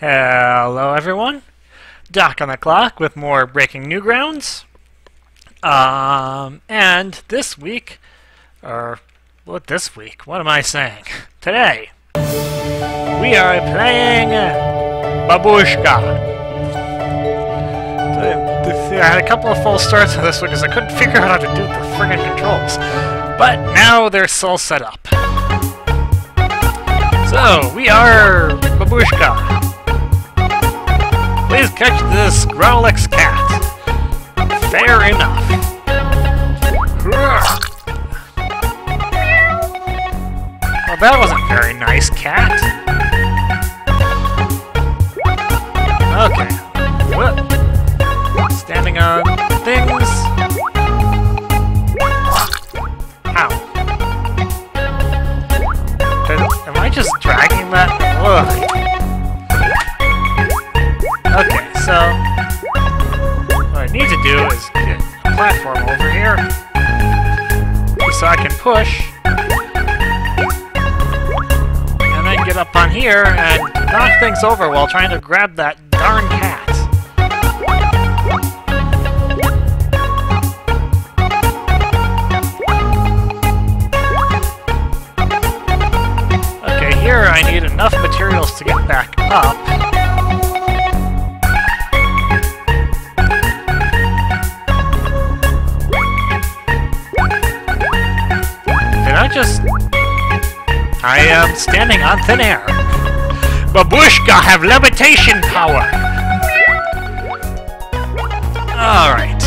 Hello everyone, Doc on the clock with more Breaking Newgrounds. Um, and this week, or what this week? What am I saying? Today, we are playing Babushka. I had a couple of false starts on this one because I couldn't figure out how to do the friggin' controls. But now they're all set up. So, we are Babushka. Please catch this Growlix cat. Fair enough. Well, that wasn't very nice, cat. Okay. What? Standing on over here. So I can push. And then get up on here and knock things over while trying to grab that darn I am standing on thin air. Babushka have levitation power! Alright.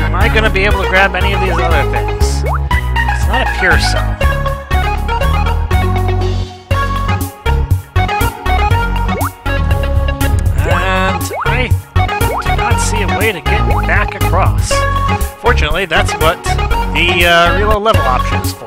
Am I gonna be able to grab any of these other things? It's not a so. way across. Fortunately, that's what the uh, reload level option is for.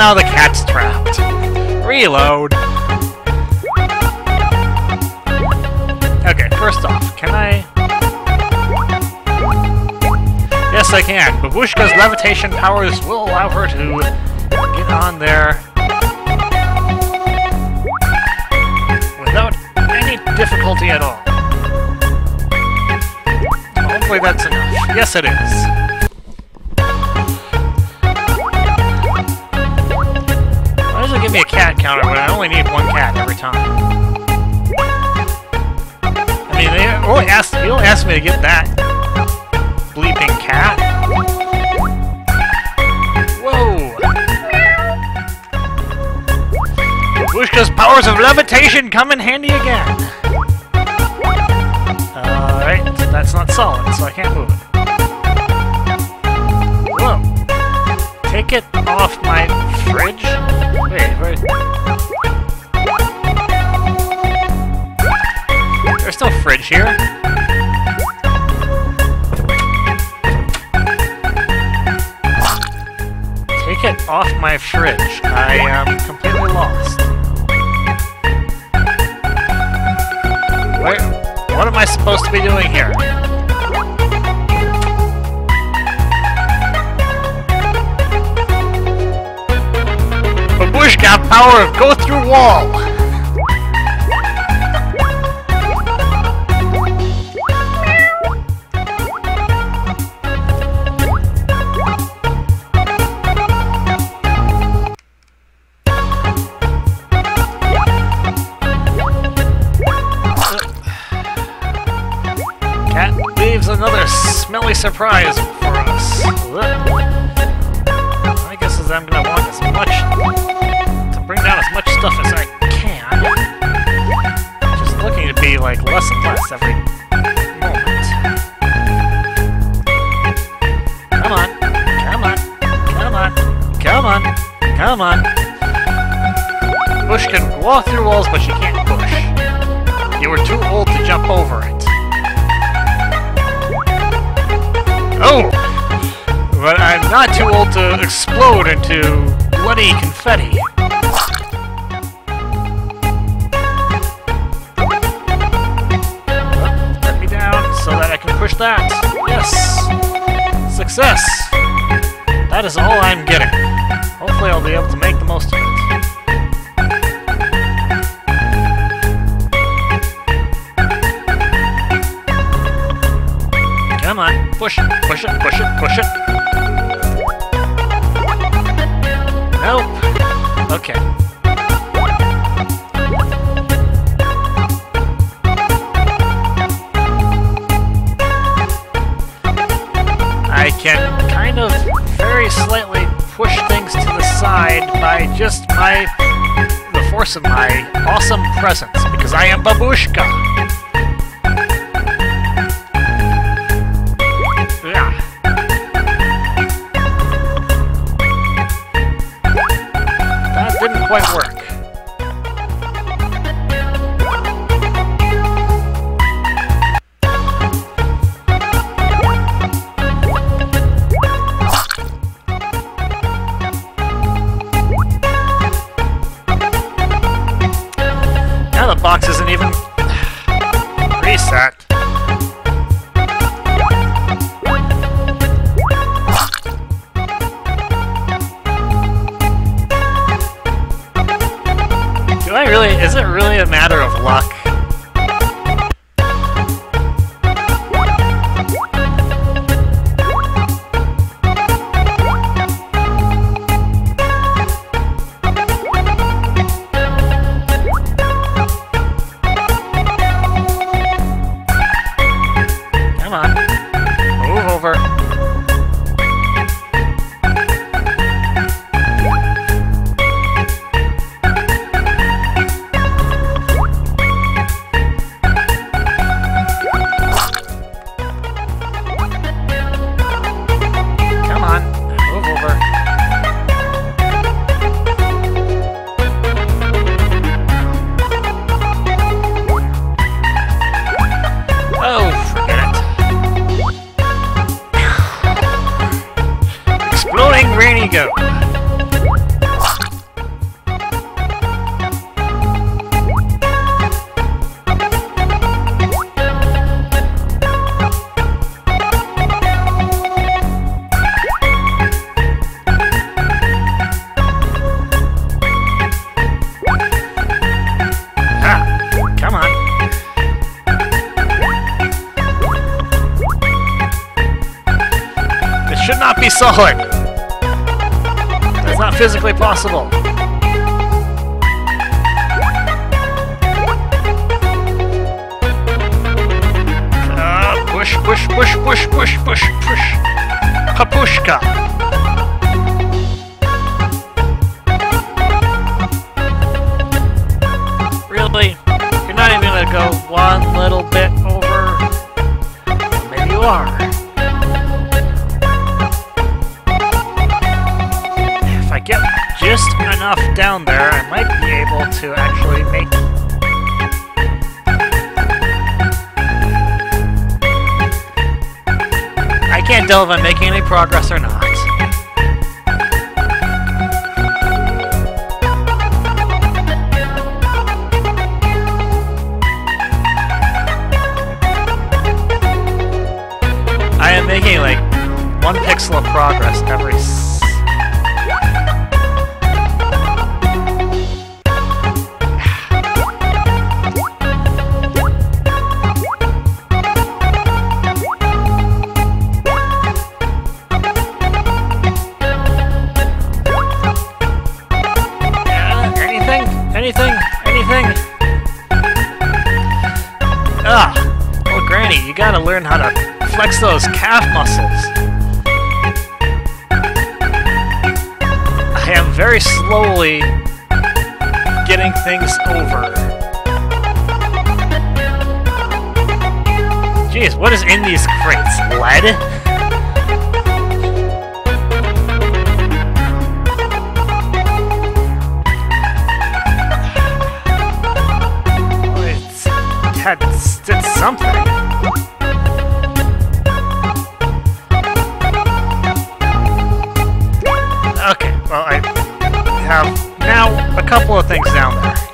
Now the cat's trapped. Reload. Okay, first off, can I... Yes, I can. Babushka's levitation powers will allow her to get on there without any difficulty at all. Hopefully that's enough. Yes, it is. Give me a cat counter when I only need one cat every time? I mean, they oh, only asked, you only asked me to get that bleeping cat. Whoa! Bushka's powers of levitation come in handy again. Alright, that's not solid, so I can't move it. Whoa! Take it off my fridge? Wait, wait. There's no fridge here. Take it off my fridge. I am completely lost. Where? What am I supposed to be doing here? Babushka power of go through wall! Cat leaves another smelly surprise for us. My guess I'm gonna want as much out down as much stuff as I can. Just looking to be, like, less and less every moment. Come on. Come on. Come on. Come on. Come on. Bush can walk through walls, but she can't push. You were too old to jump over it. Oh! But I'm not too old to explode into bloody confetti. Push that. Yes! Success! That is all I'm getting. Hopefully I'll be able to make the most of it. Come on, push it, push it, push it, push it. Nope. Okay. Slightly push things to the side by just my the force of my awesome presence because I am Babushka. Yeah. That didn't quite work. Not. That's not physically possible. Uh, push, push, push, push, push, push, push. Papushka. Really? You're not even gonna go one little bit over? Maybe you are. Down there, I might be able to actually make... I can't tell if I'm making any progress or not. I am making like one pixel of progress every learn how to flex those calf muscles. I am very slowly getting things over. Jeez, what is in these crates? Lead? Oh, something. A couple of things down there.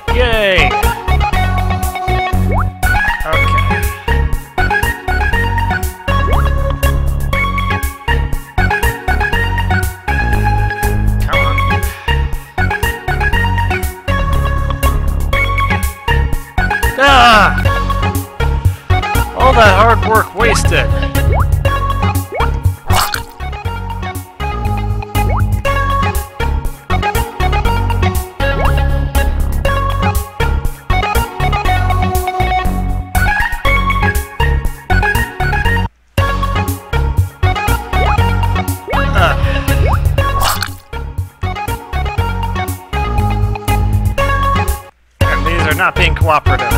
Are not being cooperative.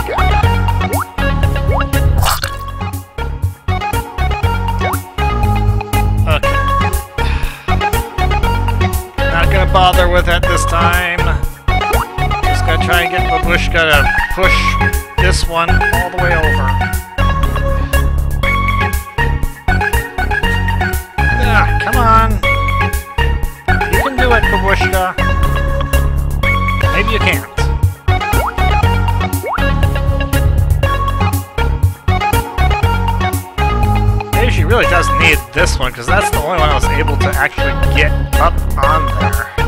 Okay. Not gonna bother with it this time. Just gonna try and get Babushka to push this one all the way over. Ah, come on. You can do it, Babushka. Maybe you can't. Really does need this one, because that's the only one I was able to actually get up on there.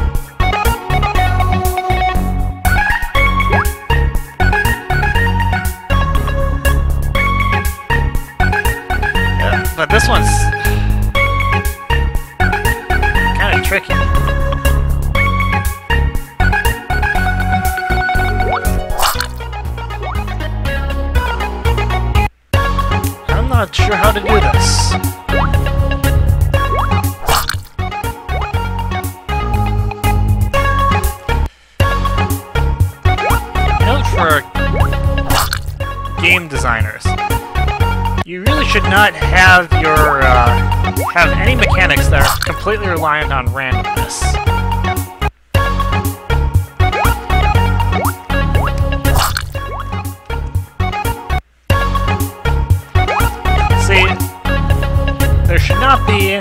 Should not be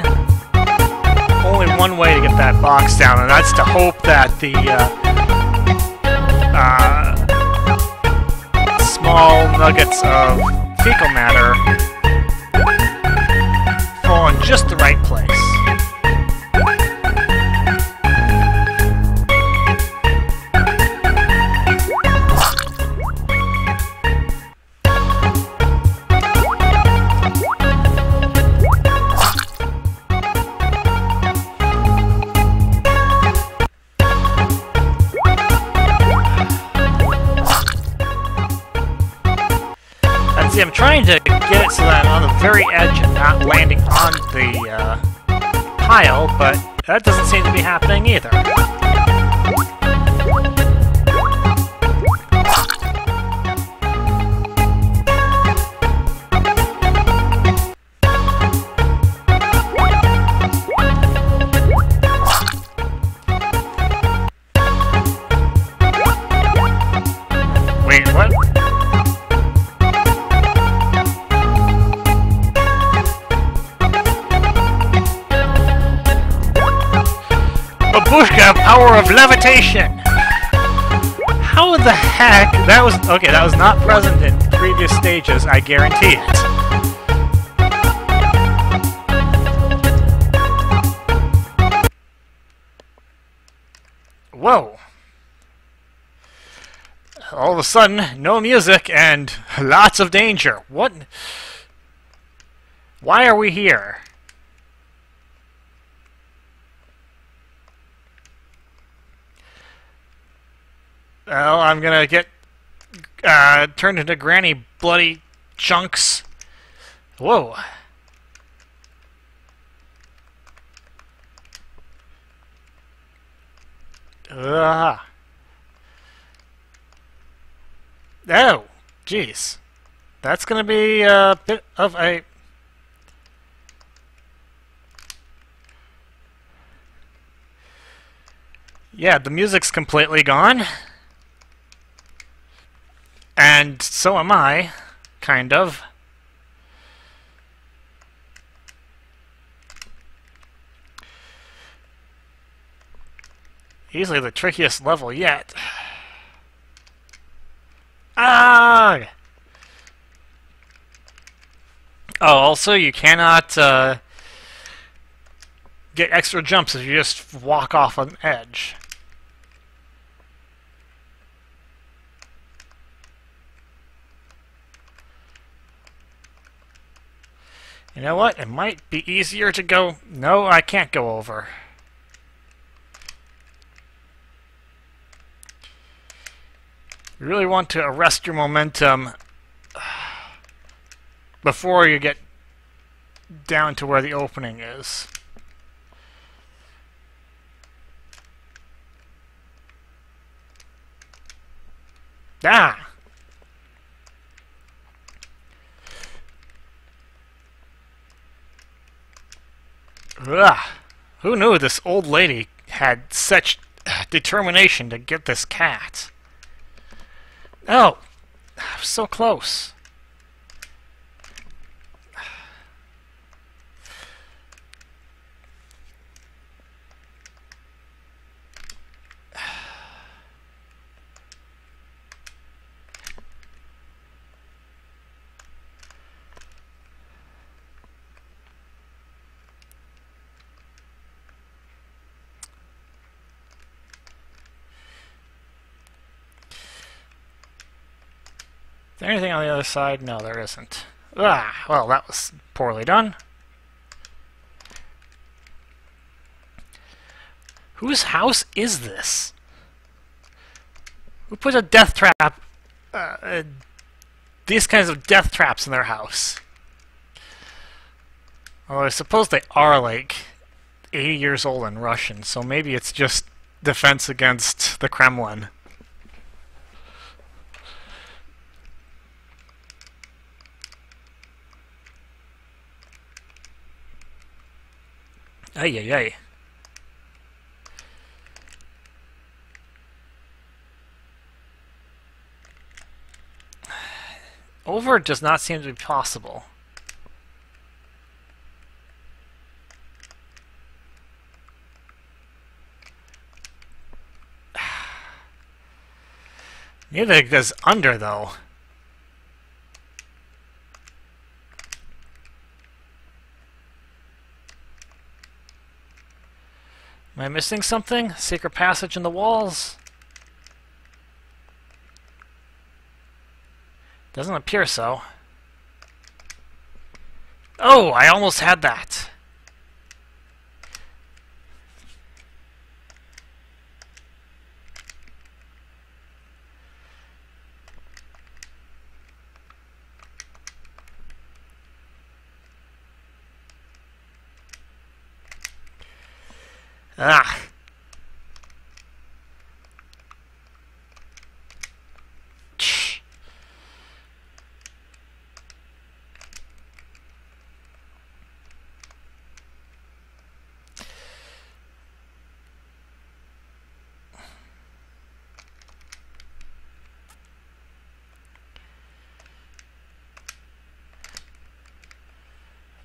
only one way to get that box down, and that's to hope that the uh, uh, small nuggets of fecal matter fall in just the right place. Trying to get it so that I'm on the very edge and not landing on the uh, pile, but that doesn't seem to be happening either. Babushka, power of levitation! How the heck? That was okay. That was not present in previous stages. I guarantee it. Whoa! All of a sudden, no music and lots of danger. What? Why are we here? Well, I'm gonna get uh, turned into granny bloody chunks. Whoa. Ah. Oh, jeez. That's gonna be a bit of a... Yeah, the music's completely gone. And so am I, kind of. Easily the trickiest level yet. Ah! Oh, also, you cannot uh, get extra jumps if you just walk off an edge. You know what? It might be easier to go... No, I can't go over. You really want to arrest your momentum before you get down to where the opening is. Ah! Ugh. Who knew this old lady had such uh, determination to get this cat? Oh! So close. There anything on the other side? No, there isn't. Ah, well, that was poorly done. Whose house is this? Who put a death trap, uh, uh, these kinds of death traps in their house? Well, I suppose they are like 80 years old in Russian, so maybe it's just defense against the Kremlin. Ay, ay, ay. Over does not seem to be possible. Neither does under, though. Am I missing something? Secret passage in the walls? Doesn't appear so. Oh, I almost had that. Ah.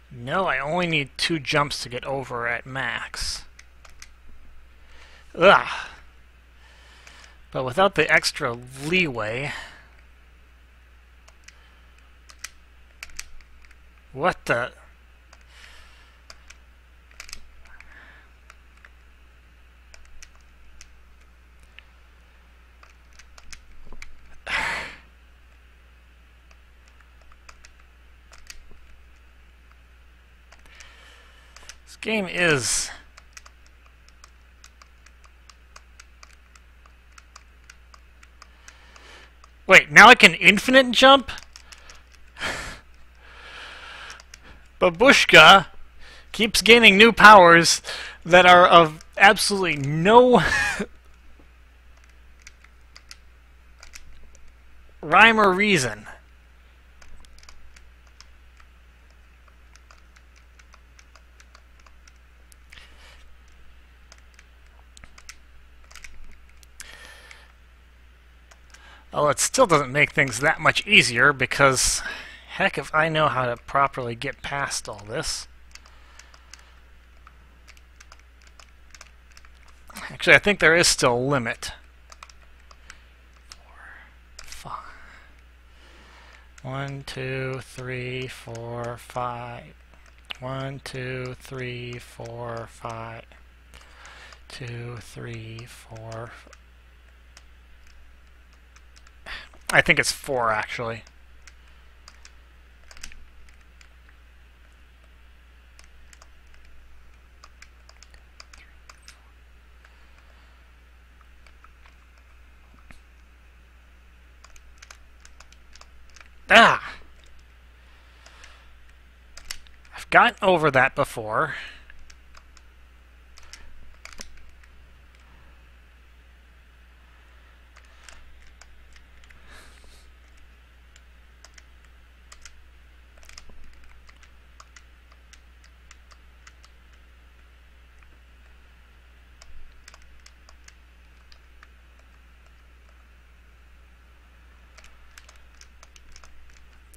No, I only need two jumps to get over at max. Ugh. But without the extra leeway... What the... this game is Wait, now I can infinite jump? Babushka keeps gaining new powers that are of absolutely no rhyme or reason. Well, it still doesn't make things that much easier because, heck, if I know how to properly get past all this. Actually, I think there is still a limit. Four, five. One, two, three, four, five. One, two, three, four, five. Two, three, four. I think it's four, actually. Ah! I've gotten over that before.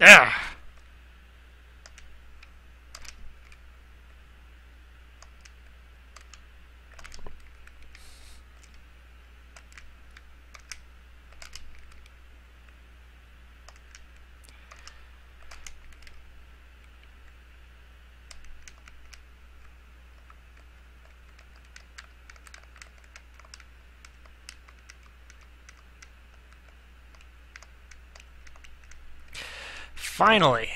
Yeah. Finally,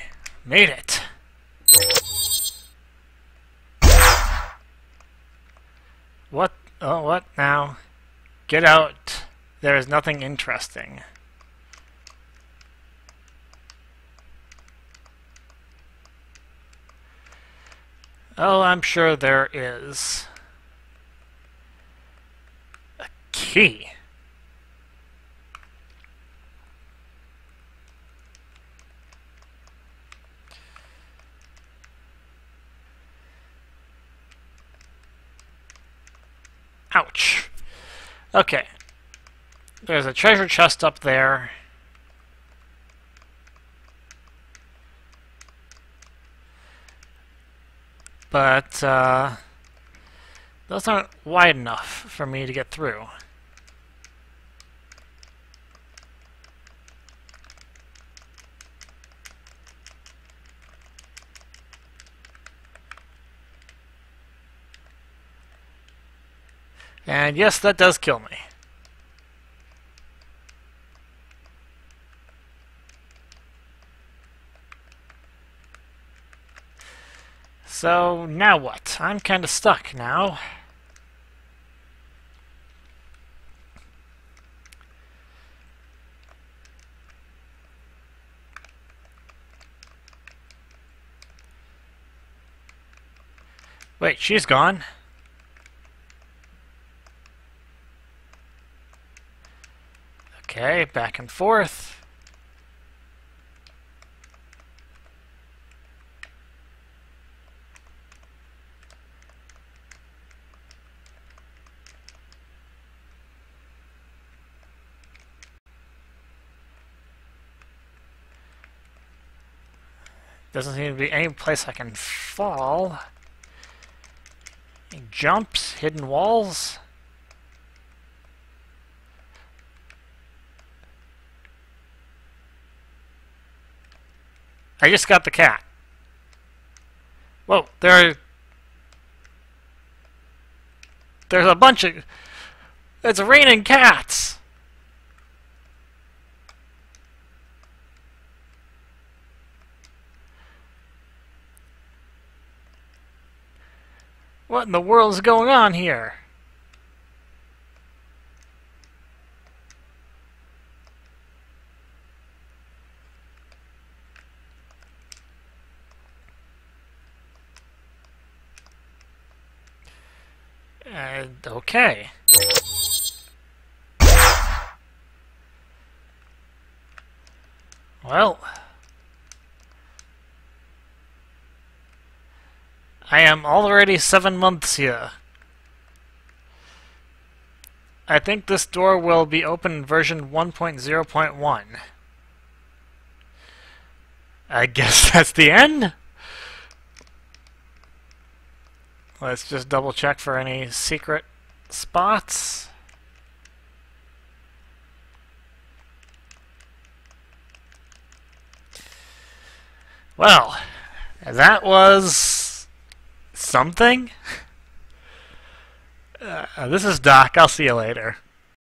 made it. What? Oh, what now? Get out. There is nothing interesting. Oh, I'm sure there is. A key. Ouch. Okay. There's a treasure chest up there. But, uh, those aren't wide enough for me to get through. And yes, that does kill me. So, now what? I'm kind of stuck now. Wait, she's gone. Okay, back and forth. Doesn't seem to be any place I can fall. Jumps, hidden walls. I just got the cat. Whoa, there are... There's a bunch of... It's raining cats! What in the world is going on here? And okay. Well, I am already seven months here. I think this door will be open in version 1.0.1. I guess that's the end? Let's just double check for any secret spots. Well, that was something. Uh, this is Doc. I'll see you later.